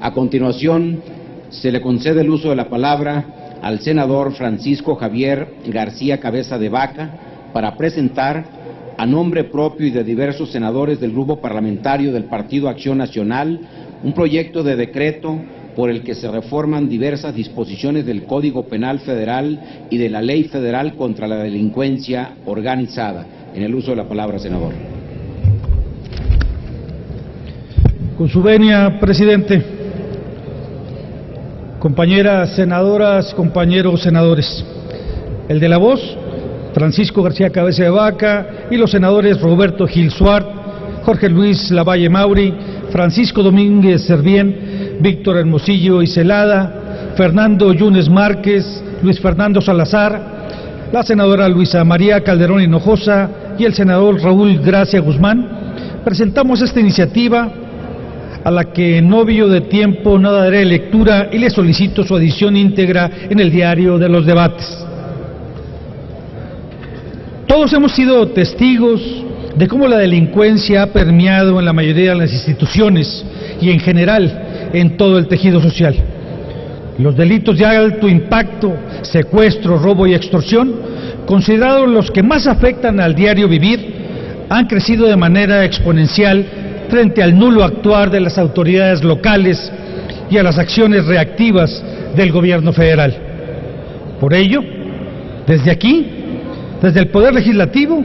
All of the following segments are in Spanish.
A continuación, se le concede el uso de la palabra al senador Francisco Javier García Cabeza de Vaca para presentar a nombre propio y de diversos senadores del Grupo Parlamentario del Partido Acción Nacional un proyecto de decreto por el que se reforman diversas disposiciones del Código Penal Federal y de la Ley Federal contra la Delincuencia Organizada. En el uso de la palabra, senador. Con su venia, presidente, compañeras senadoras, compañeros senadores, el de la voz, Francisco García Cabeza de Vaca, y los senadores Roberto Gil Suart, Jorge Luis Lavalle Mauri, Francisco Domínguez Servién, Víctor Hermosillo y Celada, Fernando Yunes Márquez, Luis Fernando Salazar, la senadora Luisa María Calderón Hinojosa y el senador Raúl Gracia Guzmán, presentamos esta iniciativa a la que en novio de tiempo no daré lectura y le solicito su adición íntegra en el diario de los debates. Todos hemos sido testigos de cómo la delincuencia ha permeado en la mayoría de las instituciones y en general en todo el tejido social. Los delitos de alto impacto, secuestro, robo y extorsión, considerados los que más afectan al diario vivir, han crecido de manera exponencial frente al nulo actuar de las autoridades locales y a las acciones reactivas del gobierno federal. Por ello, desde aquí, desde el Poder Legislativo,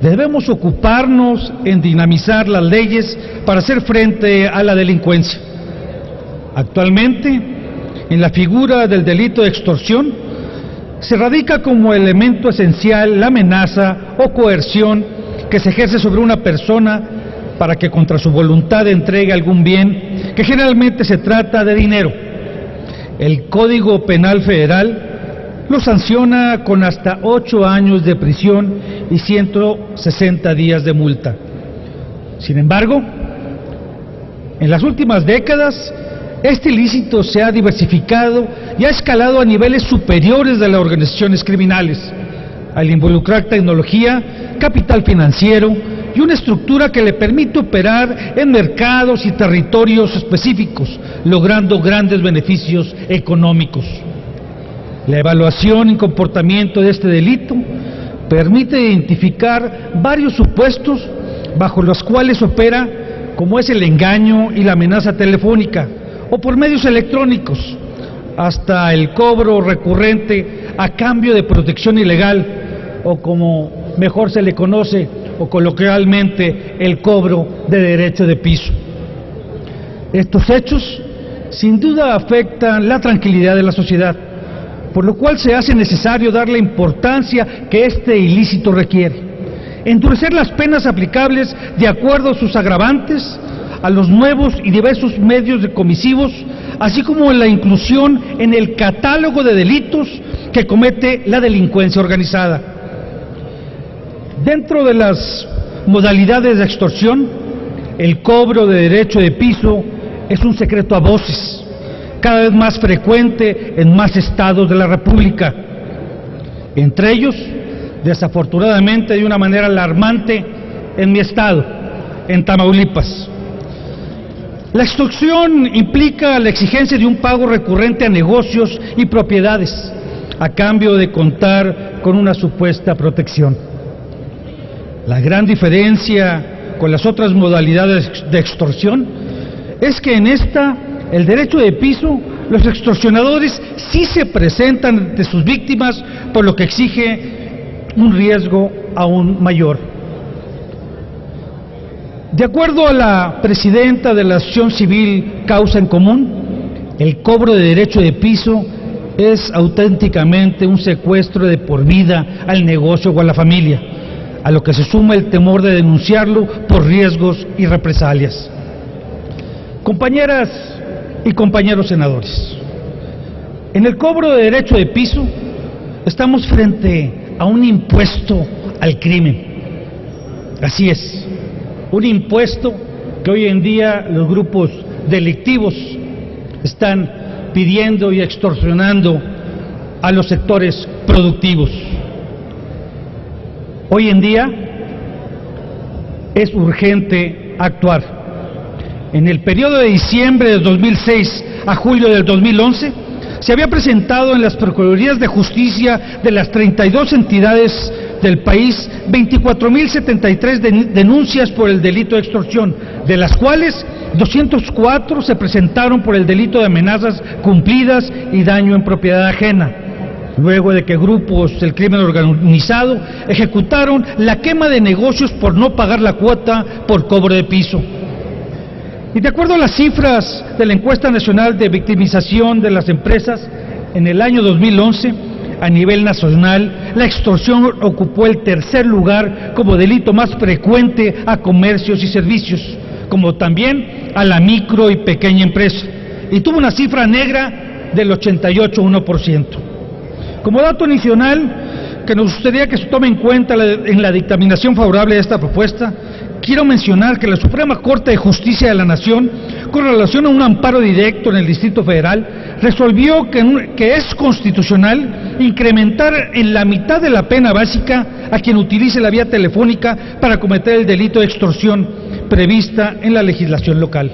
debemos ocuparnos en dinamizar las leyes para hacer frente a la delincuencia. Actualmente, en la figura del delito de extorsión, se radica como elemento esencial la amenaza o coerción que se ejerce sobre una persona para que contra su voluntad entregue algún bien, que generalmente se trata de dinero. El Código Penal Federal lo sanciona con hasta ocho años de prisión y 160 días de multa. Sin embargo, en las últimas décadas, este ilícito se ha diversificado y ha escalado a niveles superiores de las organizaciones criminales, al involucrar tecnología, capital financiero, y una estructura que le permite operar en mercados y territorios específicos, logrando grandes beneficios económicos. La evaluación y comportamiento de este delito permite identificar varios supuestos bajo los cuales opera, como es el engaño y la amenaza telefónica, o por medios electrónicos, hasta el cobro recurrente a cambio de protección ilegal, o como mejor se le conoce, o coloquialmente el cobro de derecho de piso. Estos hechos sin duda afectan la tranquilidad de la sociedad, por lo cual se hace necesario dar la importancia que este ilícito requiere. Endurecer las penas aplicables de acuerdo a sus agravantes, a los nuevos y diversos medios de comisivos, así como la inclusión en el catálogo de delitos que comete la delincuencia organizada. Dentro de las modalidades de extorsión, el cobro de derecho de piso es un secreto a voces, cada vez más frecuente en más estados de la República. Entre ellos, desafortunadamente de una manera alarmante, en mi estado, en Tamaulipas. La extorsión implica la exigencia de un pago recurrente a negocios y propiedades, a cambio de contar con una supuesta protección. La gran diferencia con las otras modalidades de extorsión es que en esta, el derecho de piso, los extorsionadores sí se presentan ante sus víctimas, por lo que exige un riesgo aún mayor. De acuerdo a la presidenta de la Asociación Civil Causa en Común, el cobro de derecho de piso es auténticamente un secuestro de por vida al negocio o a la familia a lo que se suma el temor de denunciarlo por riesgos y represalias. Compañeras y compañeros senadores, en el cobro de derecho de piso estamos frente a un impuesto al crimen. Así es, un impuesto que hoy en día los grupos delictivos están pidiendo y extorsionando a los sectores productivos. Hoy en día es urgente actuar. En el periodo de diciembre de 2006 a julio del 2011, se había presentado en las Procuradurías de Justicia de las 32 entidades del país 24.073 denuncias por el delito de extorsión, de las cuales 204 se presentaron por el delito de amenazas cumplidas y daño en propiedad ajena luego de que grupos del crimen organizado ejecutaron la quema de negocios por no pagar la cuota por cobro de piso. Y de acuerdo a las cifras de la encuesta nacional de victimización de las empresas, en el año 2011, a nivel nacional, la extorsión ocupó el tercer lugar como delito más frecuente a comercios y servicios, como también a la micro y pequeña empresa, y tuvo una cifra negra del 88,1%. Como dato adicional que nos gustaría que se tome en cuenta en la dictaminación favorable de esta propuesta, quiero mencionar que la Suprema Corte de Justicia de la Nación, con relación a un amparo directo en el Distrito Federal, resolvió que, que, es constitucional incrementar en la mitad de la pena básica a quien utilice la vía telefónica para cometer el delito de extorsión prevista en la legislación local.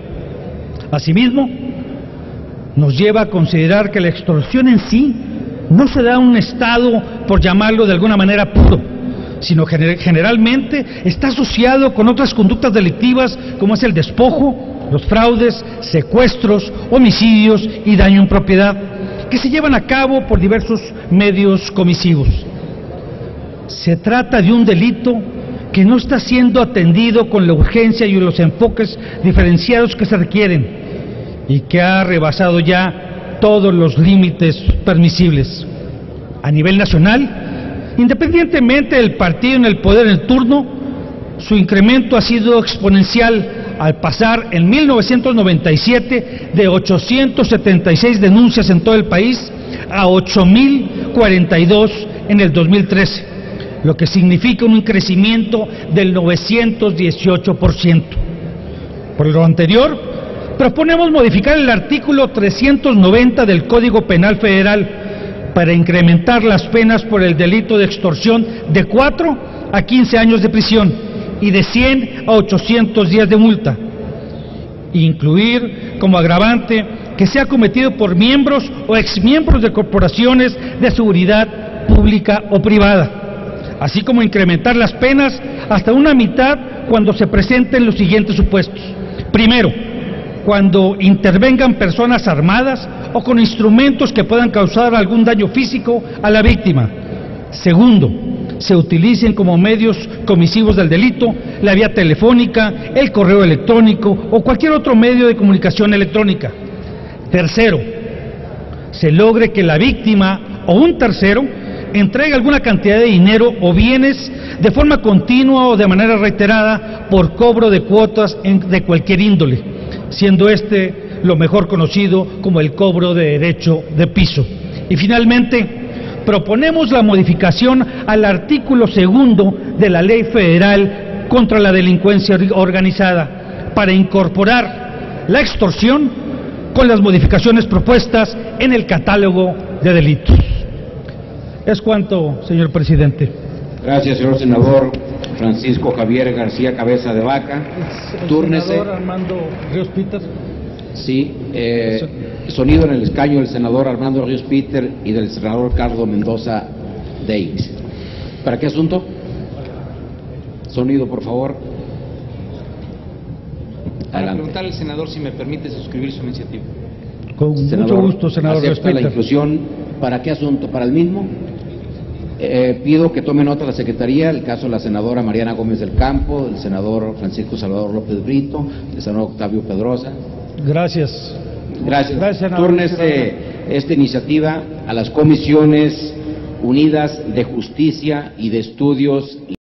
Asimismo, nos lleva a considerar que la extorsión en sí no se da un Estado, por llamarlo de alguna manera, puro, sino generalmente está asociado con otras conductas delictivas como es el despojo, los fraudes, secuestros, homicidios y daño en propiedad, que se llevan a cabo por diversos medios comisivos. Se trata de un delito que no está siendo atendido con la urgencia y los enfoques diferenciados que se requieren y que ha rebasado ya todos los límites permisibles. A nivel nacional, independientemente del partido en el poder en turno, su incremento ha sido exponencial al pasar en 1997 de 876 denuncias en todo el país a 8.042 en el 2013, lo que significa un crecimiento del 918%. Por lo anterior, Proponemos modificar el artículo 390 del Código Penal Federal para incrementar las penas por el delito de extorsión de 4 a 15 años de prisión y de 100 a 800 días de multa. Incluir como agravante que sea cometido por miembros o exmiembros de corporaciones de seguridad pública o privada, así como incrementar las penas hasta una mitad cuando se presenten los siguientes supuestos. Primero, cuando intervengan personas armadas o con instrumentos que puedan causar algún daño físico a la víctima. Segundo, se utilicen como medios comisivos del delito la vía telefónica, el correo electrónico o cualquier otro medio de comunicación electrónica. Tercero, se logre que la víctima o un tercero entregue alguna cantidad de dinero o bienes de forma continua o de manera reiterada por cobro de cuotas de cualquier índole siendo este lo mejor conocido como el cobro de derecho de piso. Y finalmente, proponemos la modificación al artículo segundo de la Ley Federal contra la Delincuencia Organizada para incorporar la extorsión con las modificaciones propuestas en el catálogo de delitos. Es cuanto, señor presidente. Gracias, señor senador. Francisco Javier García Cabeza de Vaca. Túrnese. Senador Armando Ríos Peter. Sí, eh, sonido en el escaño del senador Armando Ríos Peter y del senador Carlos Mendoza Davis. ¿Para qué asunto? Sonido, por favor. Para preguntarle al senador si me permite suscribir su iniciativa. Con mucho gusto, senador Peter. la inclusión. ¿Para qué asunto? ¿Para el mismo? Eh, pido que tome nota la Secretaría, el caso de la senadora Mariana Gómez del Campo, el senador Francisco Salvador López Brito, el senador Octavio Pedrosa. Gracias. Gracias. Gracias esta iniciativa a las comisiones unidas de justicia y de estudios